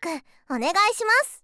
くお願いします。